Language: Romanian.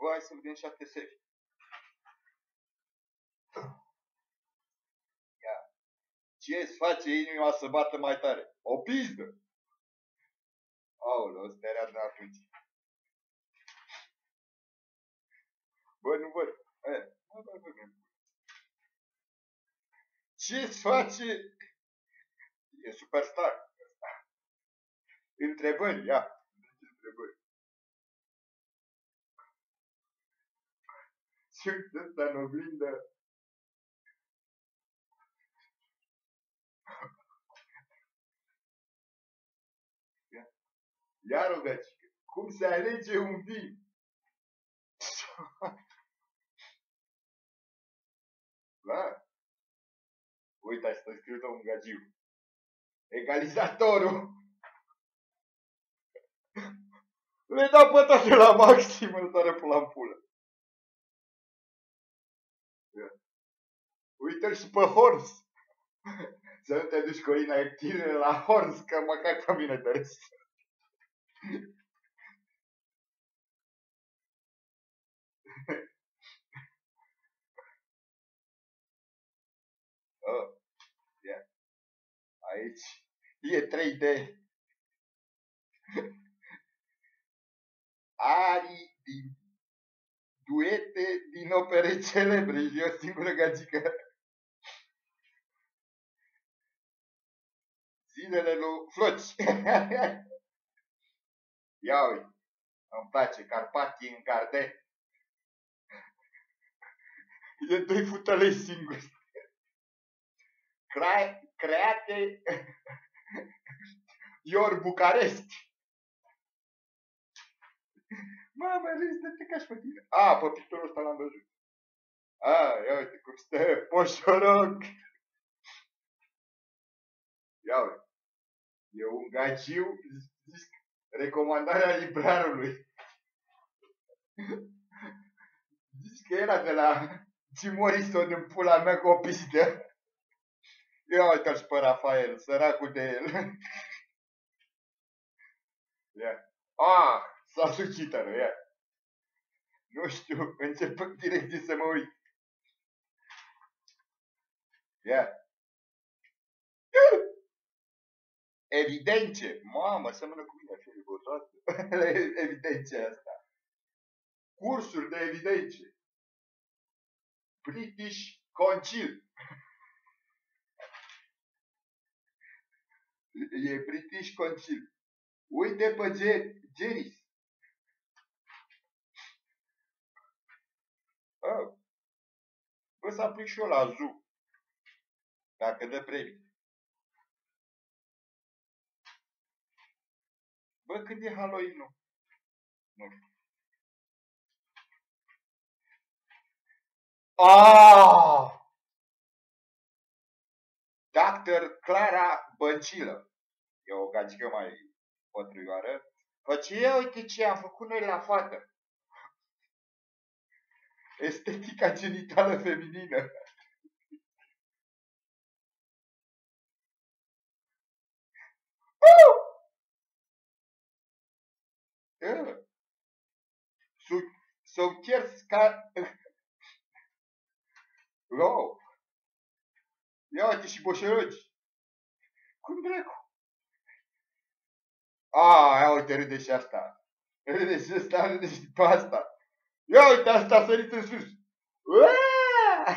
Vai să vedem șapte sefi. Ia. Ce îți face inima să bată mai tare? O pizdă! Aoleu, ăsta era de atunci. Bă, nu văd. E, bă, bă, bă, bă. Ce îți face? E superstar. Întrebări, ia. În oglindă. Ia rugăciune. Cum se alege un vin? da? Uite, asta scris un gagiu. Egalizatorul. Le dau pe toate la maxim, îl tare pe la pulă. Uite-l și pe Horns. Să nu te duci cu inactive la Horns, că măcar pe mine te oh, yeah. Aici e 3D. Ari din duete din opere celebre și o singură gagică. Zilele lui Floci. Ia uite, îmi place, Carpatii în Garde. E doi futălei singuri. Crea, create Ior Bucaresti. Mamă, râzi de te ca și pe tine. A, pe pictorul ăsta l-am văzut. A, ia uite cum stă poșoroc. Ia uite. E un gagiu, zic, recomandarea librarului. Zici că era de la Jim Morrison în pula mea cu o pistă. Ia uite și pe Rafael, săracul de el. Ia. Ah, s-a sucit ia. Nu știu, încep direct să mă uit. Ia. Evidence. Mamă, seamănă cu mine, fi toată. Evidence asta. Cursuri de evidence. British Concil. E British Concil. Uite pe Geris. Oh. Bă, să aplic și eu la ZU. Dacă dă premii. Bă, când e Halloween, nu? Nu știu. Ah! Dr. Clara Băncilă. E o gagică mai pătrioară. Face, ia uite ce am făcut noi la fată. Estetica genitală feminină. So chiar ca... Wow! Ia uite și boșerogi. Cum dracu? A, ia uite, râde și asta. Râde și asta, râde și pe asta. Ia uite, asta a sărit în sus. Uaaaa!